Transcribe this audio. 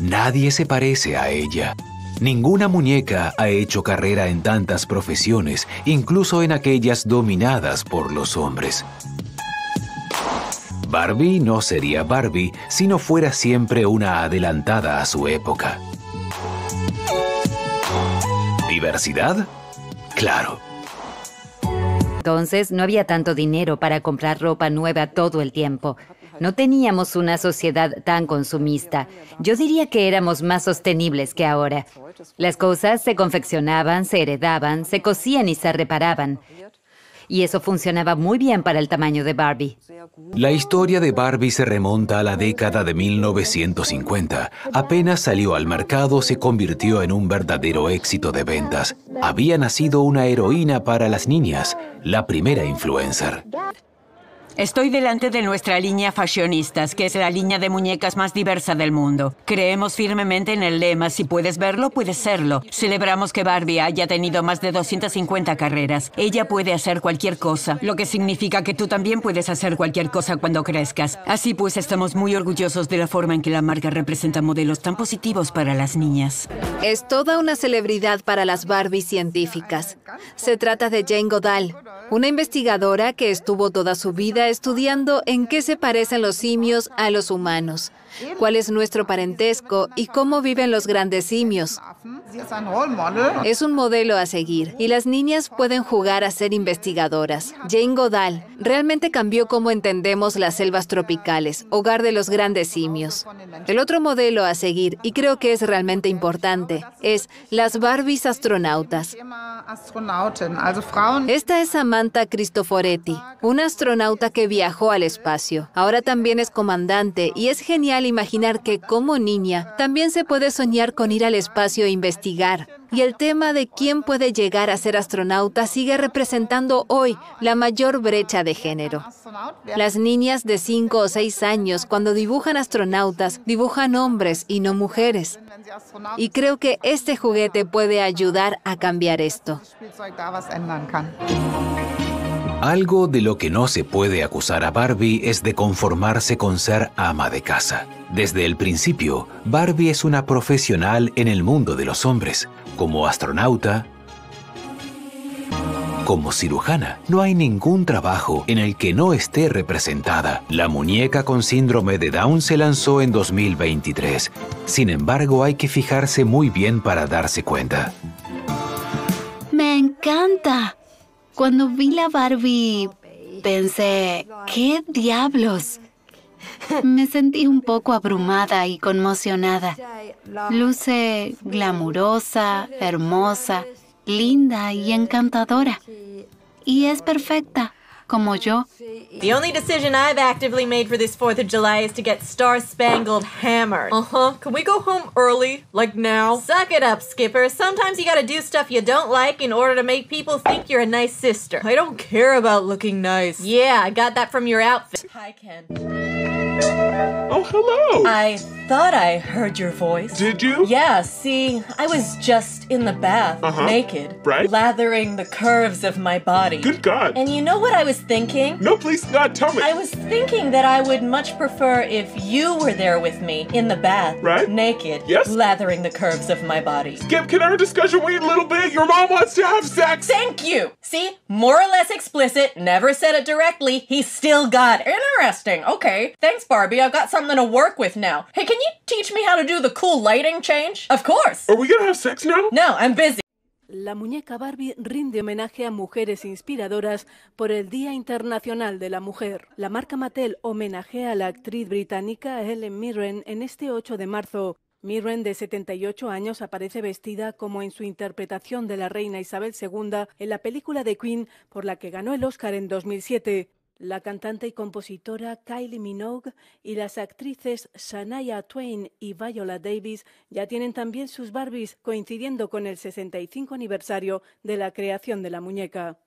Nadie se parece a ella. Ninguna muñeca ha hecho carrera en tantas profesiones, incluso en aquellas dominadas por los hombres. Barbie no sería Barbie si no fuera siempre una adelantada a su época. ¿Diversidad? Claro. Entonces no había tanto dinero para comprar ropa nueva todo el tiempo. No teníamos una sociedad tan consumista. Yo diría que éramos más sostenibles que ahora. Las cosas se confeccionaban, se heredaban, se cosían y se reparaban. Y eso funcionaba muy bien para el tamaño de Barbie. La historia de Barbie se remonta a la década de 1950. Apenas salió al mercado, se convirtió en un verdadero éxito de ventas. Había nacido una heroína para las niñas, la primera influencer. Estoy delante de nuestra línea Fashionistas, que es la línea de muñecas más diversa del mundo. Creemos firmemente en el lema, si puedes verlo, puedes serlo. Celebramos que Barbie haya tenido más de 250 carreras. Ella puede hacer cualquier cosa, lo que significa que tú también puedes hacer cualquier cosa cuando crezcas. Así pues, estamos muy orgullosos de la forma en que la marca representa modelos tan positivos para las niñas. Es toda una celebridad para las Barbie científicas. Se trata de Jane Goodall, una investigadora que estuvo toda su vida estudiando en qué se parecen los simios a los humanos, cuál es nuestro parentesco y cómo viven los grandes simios. Es un modelo a seguir y las niñas pueden jugar a ser investigadoras. Jane Goodall realmente cambió cómo entendemos las selvas tropicales, hogar de los grandes simios. El otro modelo a seguir, y creo que es realmente importante, es las Barbies astronautas. Esta es Samantha Cristoforetti, una astronauta que viajó al espacio. Ahora también es comandante y es genial imaginar que como niña también se puede soñar con ir al espacio e investigar. Y el tema de quién puede llegar a ser astronauta sigue representando hoy la mayor brecha de género. Las niñas de 5 o 6 años, cuando dibujan astronautas, dibujan hombres y no mujeres. Y creo que este juguete puede ayudar a cambiar esto. Algo de lo que no se puede acusar a Barbie es de conformarse con ser ama de casa. Desde el principio, Barbie es una profesional en el mundo de los hombres, como astronauta, como cirujana. No hay ningún trabajo en el que no esté representada. La muñeca con síndrome de Down se lanzó en 2023. Sin embargo, hay que fijarse muy bien para darse cuenta. Me encanta. Cuando vi la Barbie, pensé, ¿qué diablos? Me sentí un poco abrumada y conmocionada. Luce glamurosa, hermosa, linda y encantadora. Y es perfecta, como yo. The only decision I've actively made for this 4th of July is to get Star Spangled hammered. Uh huh. Can we go home early? Like now? Suck it up, Skipper. Sometimes you gotta do stuff you don't like in order to make people think you're a nice sister. I don't care about looking nice. Yeah, I got that from your outfit. Hi, Ken. Oh, hello. I thought I heard your voice. Did you? Yeah, see, I was just in the bath, Uh-huh. naked, Right. lathering the curves of my body. Good God. And you know what I was thinking? No, please, God, tell me. I was thinking that I would much prefer if you were there with me in the bath, Right. naked, Yes. lathering the curves of my body. Skip, can our discussion wait a little bit? Your mom wants to have sex. Thank you. See, more or less explicit, never said it directly. He still got it. Interesting. Okay. Thanks, Barbie. I've got something to work with now. Hey, can you teach me how to do the cool lighting change? Of course. Are we gonna have sex now? No, I'm busy. La muñeca Barbie rinde homenaje a mujeres inspiradoras por el Día Internacional de la Mujer. La marca Mattel homenajea a la actriz británica Helen Mirren en este 8 de marzo. Mirren, de 78 años, aparece vestida como en su interpretación de la reina Isabel II en la película de Queen, por la que ganó el Oscar en 2007. La cantante y compositora Kylie Minogue y las actrices Shania Twain y Viola Davis ya tienen también sus Barbies, coincidiendo con el 65 aniversario de la creación de la muñeca.